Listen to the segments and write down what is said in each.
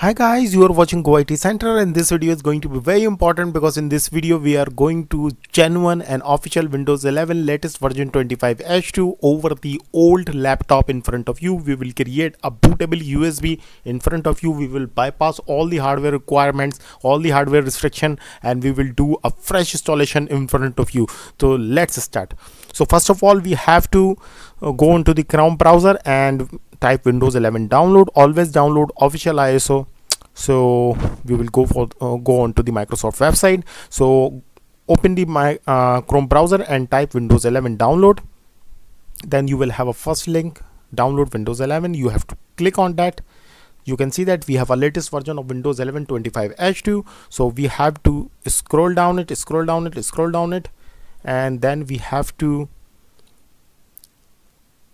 Hi guys, you are watching Go IT Center and this video is going to be very important because in this video we are going to genuine and official Windows 11 latest version 25H2 over the old laptop in front of you. We will create a bootable USB in front of you. We will bypass all the hardware requirements, all the hardware restriction and we will do a fresh installation in front of you. So let's start. So first of all we have to uh, go into the Chrome browser and type windows 11 download always download official iso so we will go for uh, go on to the microsoft website. So open the my uh, chrome browser and type windows 11 download. Then you will have a first link download windows 11 you have to click on that. You can see that we have a latest version of windows 11 25 h2 so we have to scroll down it scroll down it scroll down it. And then we have to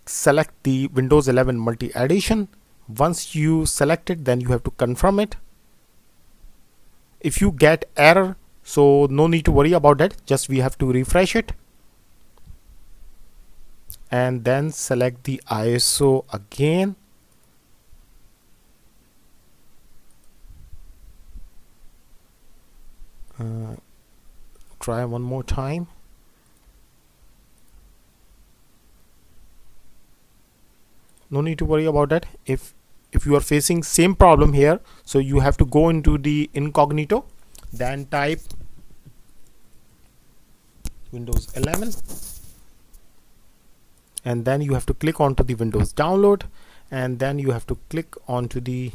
select the Windows 11 multi edition once you select it then you have to confirm it. If you get error so no need to worry about that. Just we have to refresh it. And then select the ISO again. Uh, try one more time no need to worry about that. If if you are facing same problem here so you have to go into the incognito then type windows 11 and then you have to click onto the windows download and then you have to click onto the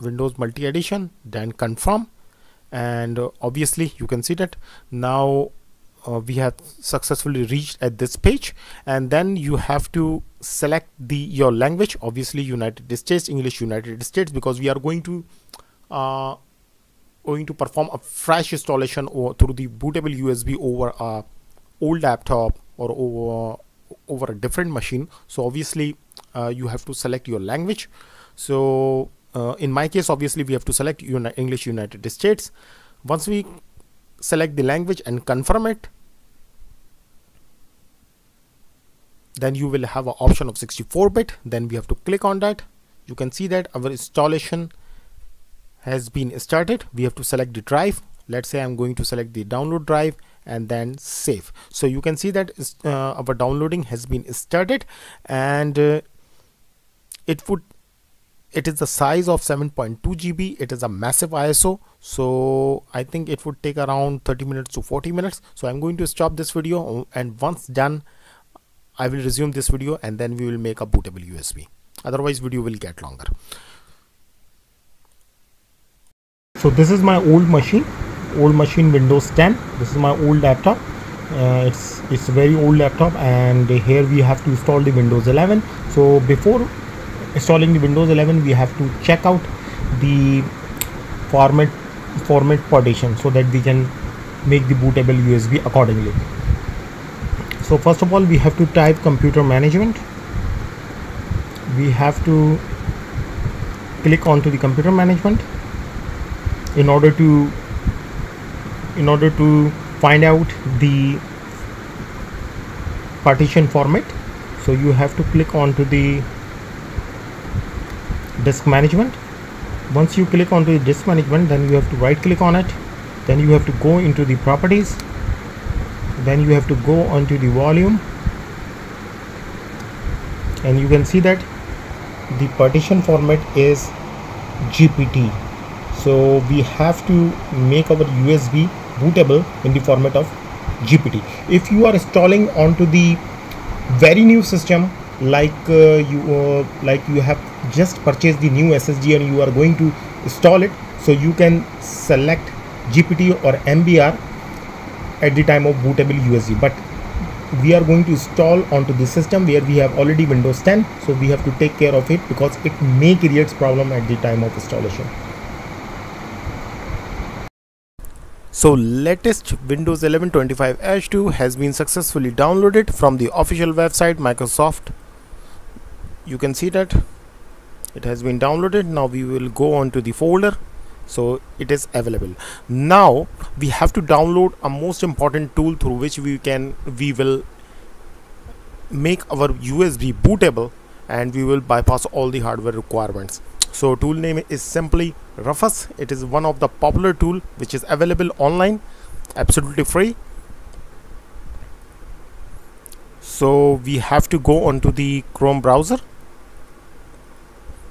windows multi edition then confirm. And uh, obviously you can see that. Now uh, we have successfully reached at this page and then you have to select the your language. Obviously United States English United States because we are going to uh, going to perform a fresh installation or through the bootable USB over a old laptop or over over a different machine. So obviously uh, you have to select your language. So uh, in my case obviously we have to select Uni English United States. Once we select the language and confirm it then you will have an option of 64 bit then we have to click on that. You can see that our installation has been started. We have to select the drive. Let's say I'm going to select the download drive and then save. So you can see that uh, our downloading has been started and uh, it would it is the size of 7.2 GB it is a massive ISO so I think it would take around 30 minutes to 40 minutes. So I'm going to stop this video and once done I will resume this video and then we will make a bootable USB otherwise video will get longer. So this is my old machine. Old machine Windows 10 this is my old laptop. Uh, it's it's a very old laptop and here we have to install the Windows 11 so before installing the Windows 11 we have to check out the format format partition so that we can make the bootable USB accordingly so first of all we have to type computer management. We have to click onto the computer management in order to in order to find out the partition format. So you have to click onto the disk management. Once you click onto the disk management then you have to right click on it. Then you have to go into the properties then you have to go onto the volume. And you can see that the partition format is GPT so we have to make our USB bootable in the format of GPT if you are installing onto the very new system like uh, you uh, like you have just purchased the new SSD and you are going to install it so you can select GPT or MBR at the time of bootable USB but we are going to install onto the system where we have already Windows 10 so we have to take care of it because it may create problem at the time of installation. So latest Windows 11 25 H2 has been successfully downloaded from the official website Microsoft. You can see that. It has been downloaded. Now we will go on to the folder so it is available. Now we have to download a most important tool through which we can we will make our USB bootable and we will bypass all the hardware requirements. So tool name is simply Rufus it is one of the popular tool which is available online absolutely free. So we have to go onto the Chrome browser.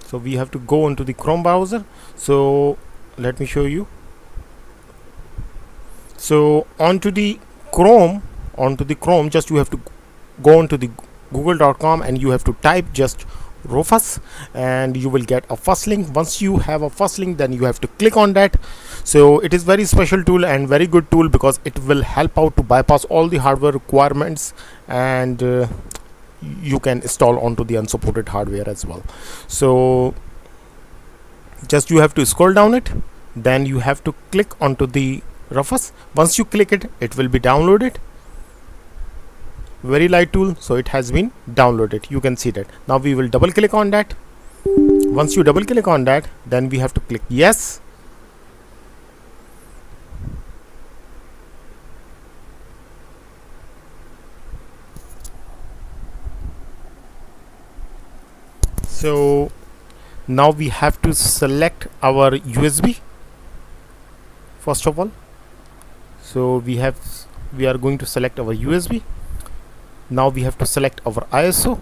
So we have to go into the Chrome browser. So let me show you. So onto the Chrome onto the Chrome just you have to go onto the google.com and you have to type just Rufus and you will get a first link. Once you have a first link then you have to click on that. So it is very special tool and very good tool because it will help out to bypass all the hardware requirements and uh, you can install onto the unsupported hardware as well. So just you have to scroll down it then you have to click onto the Rufus once you click it it will be downloaded. Very light tool so it has been downloaded. You can see that. Now we will double click on that. Once you double click on that then we have to click yes. So now we have to select our USB first of all. So we have we are going to select our USB now we have to select our ISO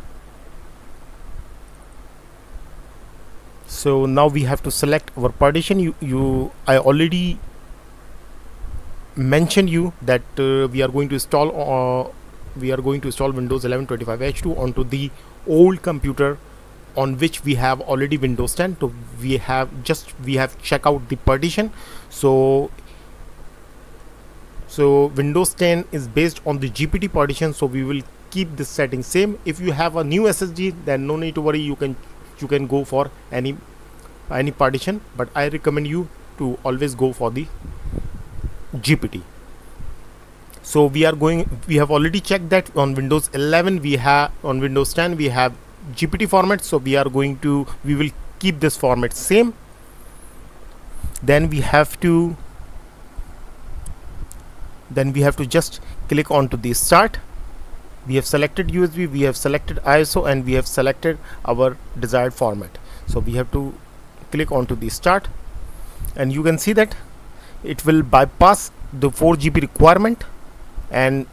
so now we have to select our partition. You you I already mentioned you that uh, we are going to install uh, we are going to install Windows 11 25H2 onto the old computer on which we have already Windows 10 so we have just we have check out the partition. So so Windows 10 is based on the GPT partition so we will keep this setting same. If you have a new ssd then no need to worry you can you can go for any any partition but i recommend you to always go for the gpt so we are going we have already checked that on windows 11 we have on windows 10 we have gpt format so we are going to we will keep this format same. Then we have to then we have to just click on to the start. We have selected USB we have selected ISO and we have selected our desired format. So we have to click onto the start. And you can see that it will bypass the 4 GB requirement and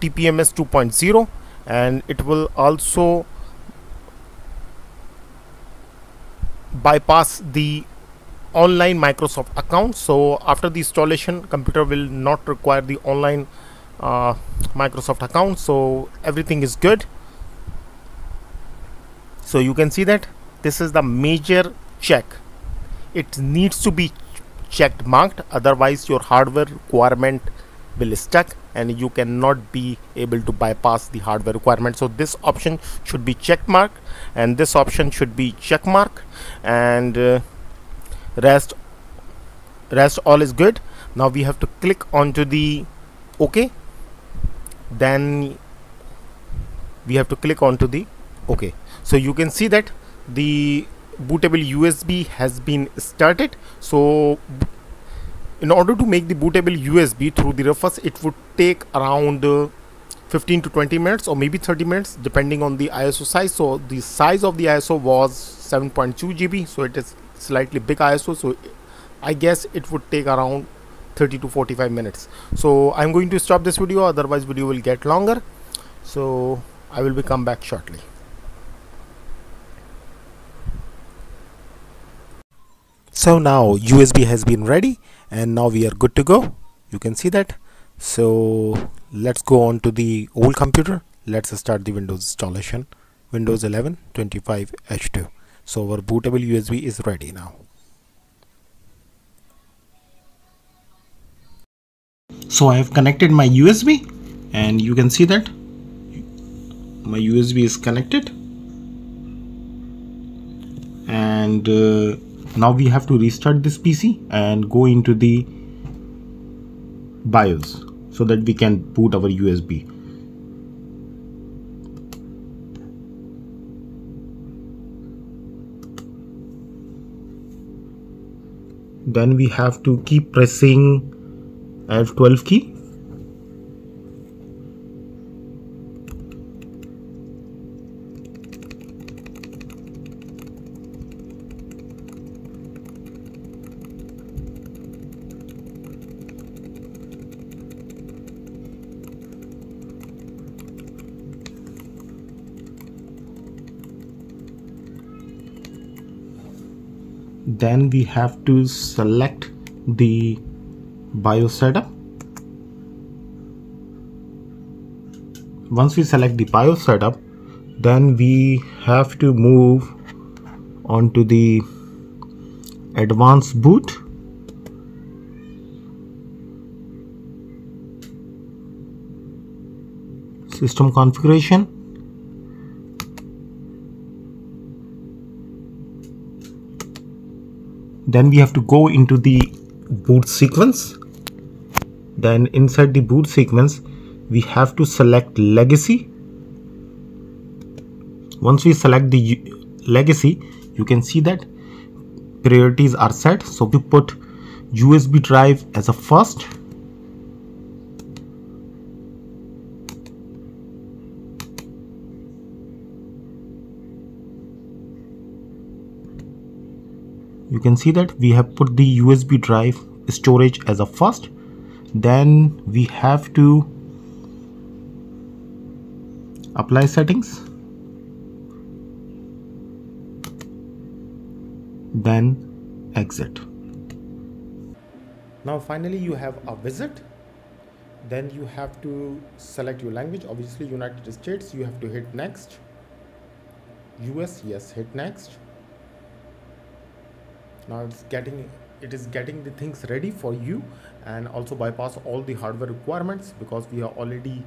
TPMS 2.0 and it will also bypass the online Microsoft account. So after the installation computer will not require the online uh, Microsoft account. So everything is good. So you can see that this is the major check. It needs to be checked marked. Otherwise your hardware requirement will stuck and you cannot be able to bypass the hardware requirement. So this option should be check mark and this option should be check mark and uh, rest rest all is good. Now we have to click onto the ok. Then we have to click onto the okay so you can see that the bootable USB has been started. So in order to make the bootable USB through the Rufus it would take around uh, 15 to 20 minutes or maybe 30 minutes depending on the ISO size. So the size of the ISO was 7.2 GB so it is slightly big ISO so I guess it would take around 30 to 45 minutes. So i'm going to stop this video otherwise video will get longer. So i will be come back shortly so now usb has been ready and now we are good to go. You can see that. So let's go on to the old computer. Let's start the windows installation. Windows 11 25 h2 so our bootable usb is ready now. So I have connected my USB and you can see that my USB is connected. And uh, now we have to restart this PC and go into the BIOS so that we can boot our USB then we have to keep pressing F12 key then we have to select the BIOS setup. Once we select the BIOS setup then we have to move on to the advanced boot. System configuration then we have to go into the boot sequence. Then inside the boot sequence we have to select legacy. Once we select the legacy you can see that priorities are set. So we put USB drive as a first you can see that we have put the USB drive storage as a first. Then we have to apply settings. Then exit. Now finally you have a visit. Then you have to select your language. Obviously United States you have to hit next. US yes hit next now it's getting it is getting the things ready for you and also bypass all the hardware requirements because we have already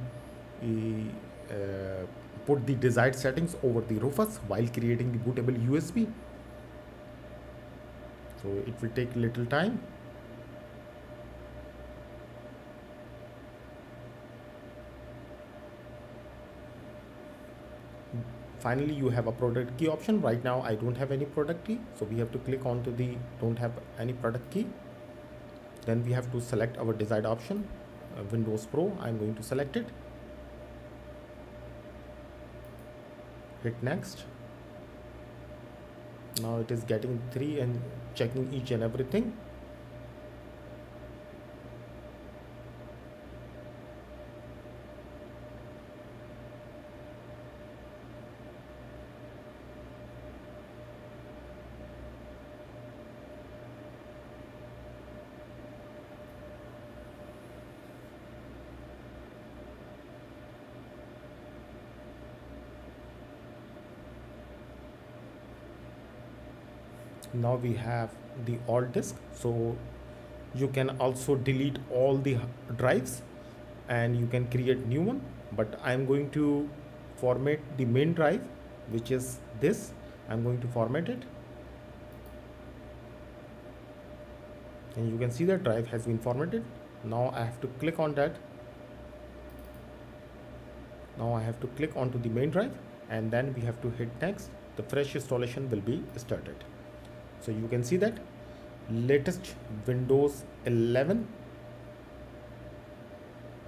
uh, put the desired settings over the Rufus while creating the bootable USB so it will take little time finally you have a product key option. Right now I don't have any product key so we have to click on to the don't have any product key. Then we have to select our desired option uh, Windows Pro. I'm going to select it. Hit next. Now it is getting three and checking each and everything now we have the alt disk. So you can also delete all the drives and you can create new one. But I'm going to format the main drive which is this. I'm going to format it. And you can see that drive has been formatted. Now I have to click on that. Now I have to click onto the main drive and then we have to hit next. The fresh installation will be started so you can see that. Latest windows 11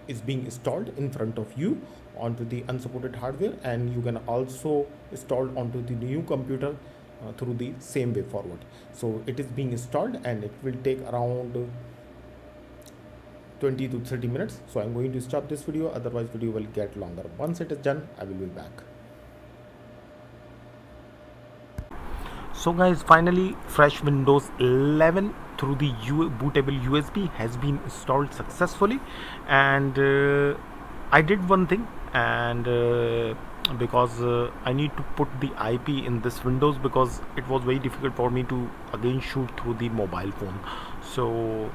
is being installed in front of you onto the unsupported hardware and you can also install onto the new computer uh, through the same way forward. So it is being installed and it will take around 20 to 30 minutes. So i'm going to stop this video. Otherwise video will get longer. Once it is done i will be back so guys finally fresh windows 11 through the U bootable usb has been installed successfully. And uh, i did one thing and uh, because uh, i need to put the ip in this windows because it was very difficult for me to again shoot through the mobile phone. So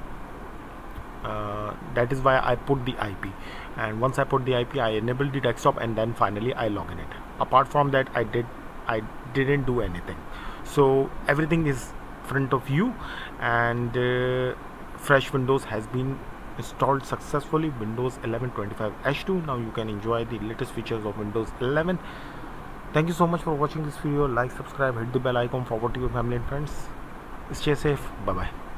uh, that is why I put the IP and once I put the IP I enabled the desktop and then finally I log in it. Apart from that I did I didn't do anything so everything is front of you and uh, fresh windows has been installed successfully windows 11 25 h2 now you can enjoy the latest features of windows 11 thank you so much for watching this video. Like subscribe hit the bell icon forward to your family and friends. Stay safe. Bye bye